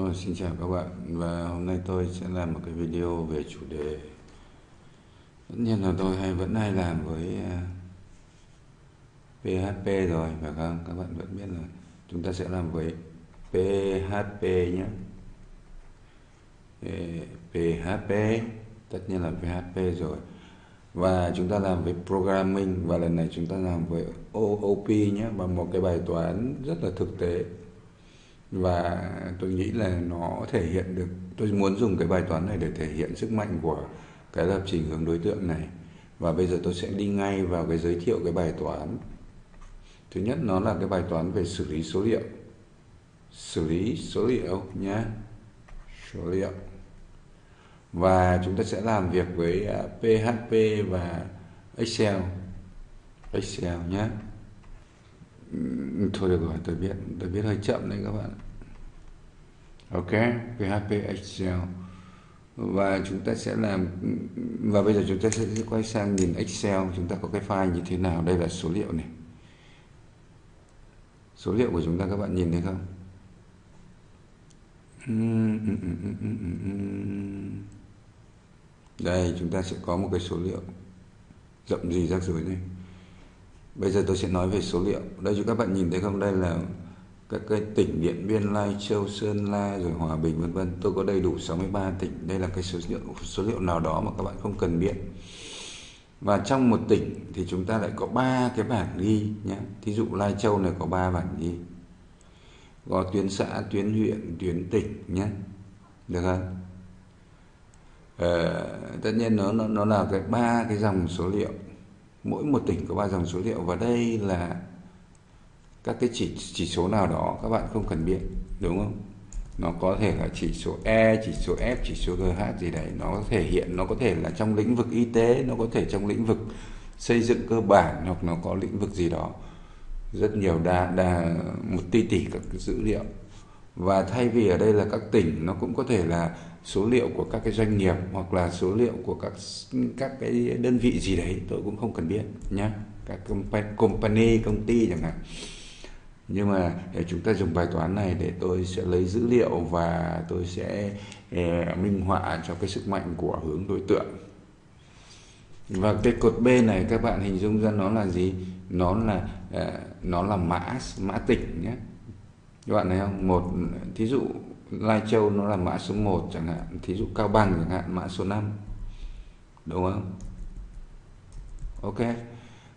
Oh, xin chào các bạn. Và hôm nay tôi sẽ làm một cái video về chủ đề. Tất nhiên là tôi hay vẫn hay làm với ờ, PHP rồi phải không? Các bạn vẫn biết là chúng ta sẽ làm với PHP nhé. PHP tất nhiên là PHP rồi. Và chúng ta làm với programming và lần này chúng ta làm với OOP nhé bằng một cái bài toán rất là thực tế và tôi nghĩ là nó thể hiện được, tôi muốn dùng cái bài toán này để thể hiện sức mạnh của cái lập trình hướng đối tượng này. Và bây giờ tôi sẽ đi ngay vào cái giới thiệu cái bài toán. Thứ nhất, nó là cái bài toán về xử lý số liệu. Xử lý số liệu nhé. Số liệu. Và chúng ta sẽ làm việc với à, PHP và Excel. Excel nhé. Thôi được rồi, tôi biết tôi biết hơi chậm đấy các bạn ok PHP Excel và chúng ta sẽ làm, và bây giờ chúng ta sẽ quay sang nhìn Excel, chúng ta có cái file như thế nào? Đây là số liệu này. Số liệu của chúng ta các bạn nhìn thấy không? Đây, chúng ta sẽ có một cái số liệu rộng gì rác rối này. Bây giờ tôi sẽ nói về số liệu. Đây cho các bạn nhìn thấy không? Đây là các cái tỉnh Điện Biên, Lai Châu, Sơn La rồi Hòa Bình vân vân. Tôi có đầy đủ 63 tỉnh. Đây là cái số liệu số liệu nào đó mà các bạn không cần biết. Và trong một tỉnh thì chúng ta lại có ba cái bảng ghi nhé. Thí dụ Lai Châu này có ba bảng ghi. Có tuyến xã, tuyến huyện, tuyến tỉnh nhé. Được không? Ờ, tất nhiên nó nó nó là cái ba cái dòng số liệu. Mỗi một tỉnh có ba dòng số liệu và đây là các cái chỉ chỉ số nào đó các bạn không cần biết đúng không? Nó có thể là chỉ số E, chỉ số F, chỉ số GH gì đấy. Nó có thể hiện nó có thể là trong lĩnh vực y tế nó có thể trong lĩnh vực xây dựng cơ bản hoặc nó có lĩnh vực gì đó. Rất nhiều đa đa một tỷ tỷ các dữ liệu. Và thay vì ở đây là các tỉnh nó cũng có thể là số liệu của các cái doanh nghiệp hoặc là số liệu của các các cái đơn vị gì đấy tôi cũng không cần biết nhé các company công ty chẳng hạn nhưng mà ờ, chúng ta dùng bài toán này để tôi sẽ lấy dữ liệu và tôi sẽ ờ, minh họa cho cái sức mạnh của hướng đối tượng. Và cái cột B này các bạn hình dung ra nó là gì? Nó là ờ, nó là mã mã tỉnh nhé. Các bạn thấy không? Một, thí dụ Lai Châu nó là mã số 1 chẳng hạn, thí dụ Cao Bằng chẳng hạn, mã số 5 đúng không? Ok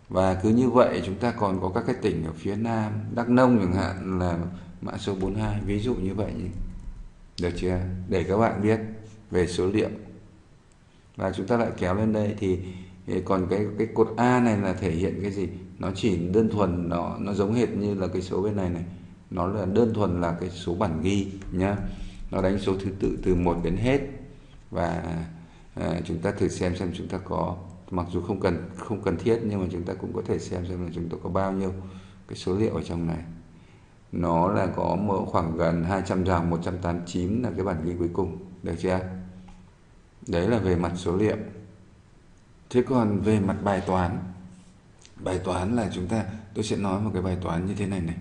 và cứ như vậy chúng ta còn có các cái tỉnh ở phía nam đắk nông chẳng hạn là mã số 42 ví dụ như vậy. Được chưa? Để các bạn biết về số liệu. Và chúng ta lại kéo lên đây thì còn cái cái cột A này là thể hiện cái gì? Nó chỉ đơn thuần nó nó giống hệt như là cái số bên này này. Nó là đơn thuần là cái số bản ghi nhá. Nó đánh số thứ tự từ một đến hết. Và à, chúng ta thử xem xem chúng ta có mặc dù không cần không cần thiết, nhưng mà chúng ta cũng có thể xem xem là chúng tôi có bao nhiêu cái số liệu ở trong này. Nó là có một khoảng gần 200 dòng 189 là cái bản ghi cuối cùng, được chưa? Đấy là về mặt số liệu. Thế còn về mặt bài toán bài toán là chúng ta, tôi sẽ nói một cái bài toán như thế này này.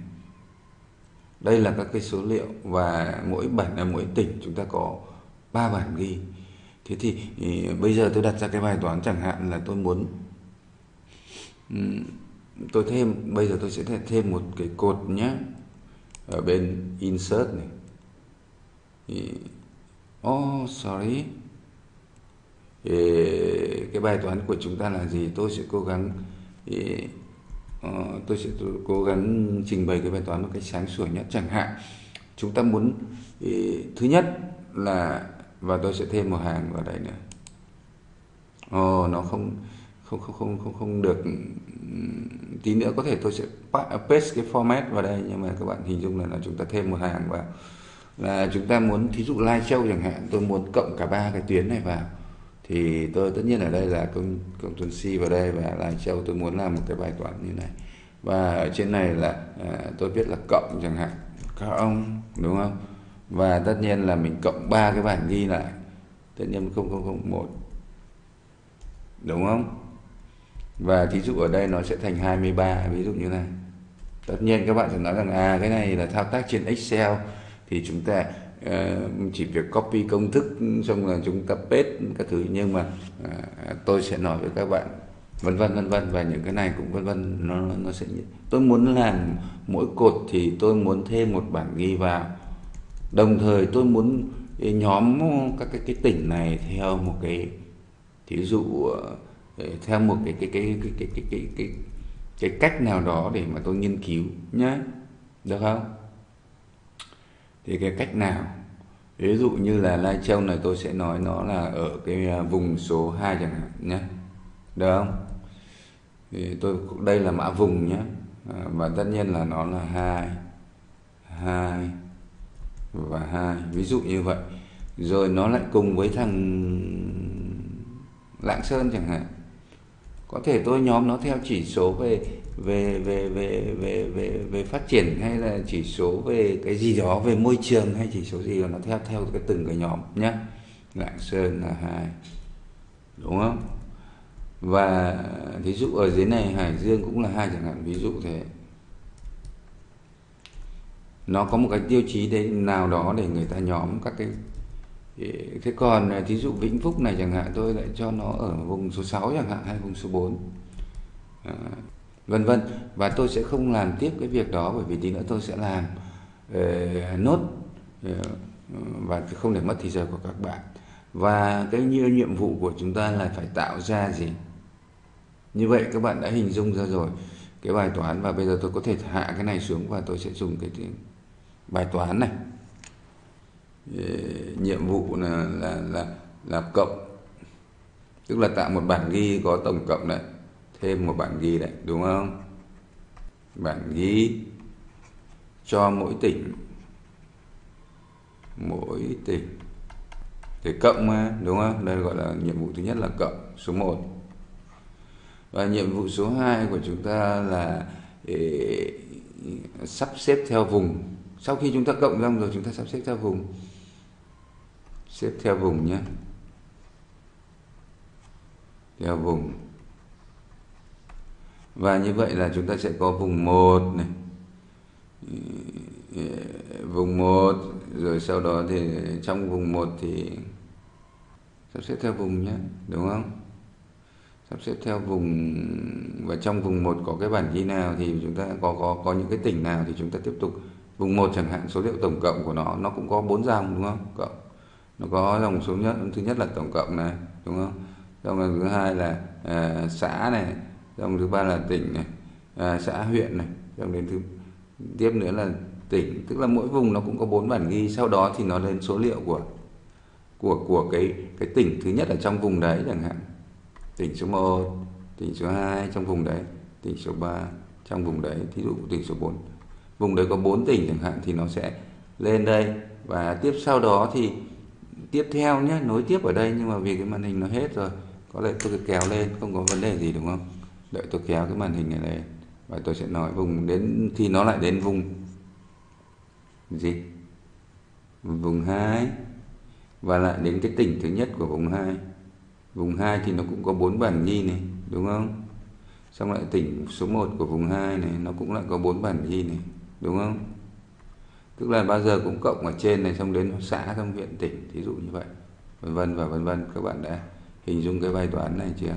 Đây là các cái số liệu và mỗi bản là mỗi tỉnh chúng ta có ba bản ghi thế thì ừ, bây giờ tôi đặt ra cái bài toán chẳng hạn là tôi muốn ừ, tôi thêm, bây giờ tôi sẽ thêm một cái cột nhé ở bên insert này. Oh sorry. Cái bài toán của chúng ta là gì? Tôi sẽ cố gắng ờ, tôi sẽ cố gắng trình bày cái bài toán một cách sáng sủa nhất. Chẳng hạn, chúng ta muốn thứ nhất là và tôi sẽ thêm một hàng vào đây nữa. Ồ oh, nó không không không không không không được tí nữa có thể tôi sẽ paste cái format vào đây. Nhưng mà các bạn hình dung là, là chúng ta thêm một hàng vào. Là chúng ta muốn thí dụ Lai Châu chẳng hạn tôi muốn cộng cả ba cái tuyến này vào. Thì tôi tất nhiên ở đây là công cộng tuần si vào đây và Lai Châu tôi muốn làm một cái bài toán như này. Và ở trên này là à, tôi viết là cộng chẳng hạn. Các ông đúng không? Và tất nhiên là mình cộng ba cái bản ghi lại. Tất nhiên không không không một. Đúng không? Và thí dụ ở đây nó sẽ thành 23 ví dụ như này. Tất nhiên các bạn sẽ nói rằng à cái này là thao tác trên Excel. Thì chúng ta uh, chỉ việc copy công thức xong là chúng ta paste các thứ. Nhưng mà uh, tôi sẽ nói với các bạn vân vân vân vân. Và những cái này cũng vân vân nó nó sẽ tôi muốn làm mỗi cột thì tôi muốn thêm một bản ghi vào đồng thời tôi muốn nhóm các cái, cái tỉnh này theo một cái thí dụ ờ, theo một cái cái cái cái cái cái cái, cái, cái cách nào đó để mà tôi nghiên cứu nhé được không? Thì cái cách nào? Ví dụ như là lai châu này tôi sẽ nói nó là ở cái ờ, vùng số 2 chẳng hạn nhé được không? Thì tôi đây là mã vùng nhé ờ, và tất nhiên là nó là hai hai và hai ví dụ như vậy. Rồi nó lại cùng với thằng lạng sơn chẳng hạn. Có thể tôi nhóm nó theo chỉ số về về về về về về về phát triển hay là chỉ số về cái gì đó, về môi trường hay chỉ số gì đó, nó theo theo cái từng cái nhóm nhé lạng sơn là hai, đúng không? Và ví dụ ở dưới này, hải dương cũng là hai chẳng hạn, ví dụ thế nó có một cái tiêu chí đấy nào đó để người ta nhóm các cái thế còn thí dụ Vĩnh Phúc này chẳng hạn tôi lại cho nó ở vùng số 6 chẳng hạn hay vùng số 4 à, vân vân. Và tôi sẽ không làm tiếp cái việc đó bởi vì tí nữa tôi sẽ làm uh, nốt uh, và không để mất thời giờ của các bạn. Và cái như nhiệm vụ của chúng ta là phải tạo ra gì? Như vậy các bạn đã hình dung ra rồi. Cái bài toán và bây giờ tôi có thể hạ cái này xuống và tôi sẽ dùng cái bài toán này. Nhiệm vụ là là là là cộng. Tức là tạo một bản ghi có tổng cộng đấy thêm một bản ghi đấy đúng không? Bản ghi cho mỗi tỉnh. Mỗi tỉnh. Để cộng mà, đúng không? Đây gọi là nhiệm vụ thứ nhất là cộng, số 1 và nhiệm vụ số 2 của chúng ta là để sắp xếp theo vùng sau khi chúng ta cộng xong rồi, chúng ta sắp xếp theo vùng. Xếp theo vùng nhé. Theo vùng. Và như vậy là chúng ta sẽ có vùng 1 này. Vùng 1 rồi sau đó thì trong vùng 1 thì sắp xếp theo vùng nhé, đúng không? Sắp xếp theo vùng, và trong vùng 1 có cái bản ghi nào thì chúng ta có có có những cái tỉnh nào thì chúng ta tiếp tục vùng 1 chẳng hạn số liệu tổng cộng của nó nó cũng có bốn dòng đúng không? Cộng. Nó có dòng số nhất thứ nhất là tổng cộng này đúng không? Dòng thứ hai là à, xã này dòng thứ ba là tỉnh này à, xã huyện này dòng đến thứ tiếp nữa là tỉnh. Tức là mỗi vùng nó cũng có bốn bản ghi sau đó thì nó lên số liệu của của của cái cái tỉnh thứ nhất ở trong vùng đấy chẳng hạn. Tỉnh số 1 tỉnh số 2 trong vùng đấy tỉnh số 3 trong vùng đấy thí dụ tỉnh số 4 vùng đấy có 4 tỉnh chẳng hạn thì nó sẽ lên đây. Và tiếp sau đó thì tiếp theo nhé nối tiếp ở đây nhưng mà vì cái màn hình nó hết rồi, có lẽ tôi kéo lên, không có vấn đề gì, đúng không? Đợi tôi kéo cái màn hình này lên và tôi sẽ nói vùng đến, khi nó lại đến vùng gì? Vùng 2 và lại đến cái tỉnh thứ nhất của vùng 2 vùng 2 thì nó cũng có bốn bản ghi này, đúng không? Xong lại tỉnh số 1 của vùng 2 này, nó cũng lại có bốn bản ghi này đúng không? Tức là bao giờ cũng cộng ở trên này xong đến xã xong huyện tỉnh thí dụ như vậy. Vân vân và vân vân các bạn đã hình dung cái bài toán này chưa?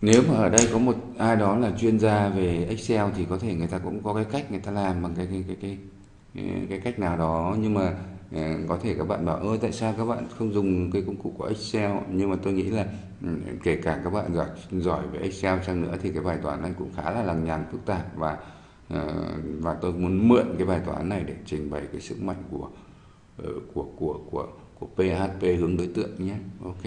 Nếu mà ở đây có một ai đó là chuyên gia về Excel thì có thể người ta cũng có cái cách người ta làm bằng cái cái cái cái cái, cách nào đó. Nhưng mà ờ, có thể các bạn bảo ơi tại sao các bạn không dùng cái công cụ của Excel? Nhưng mà tôi nghĩ là ừ, kể cả các bạn giỏi giỏi về Excel chăng nữa thì cái bài toán này cũng khá là lằng nhằng phức tạp. Và Ờ, và tôi muốn mượn cái bài toán này để trình bày cái sức mạnh của ờ, của của của của PHP hướng đối tượng nhé. Ok.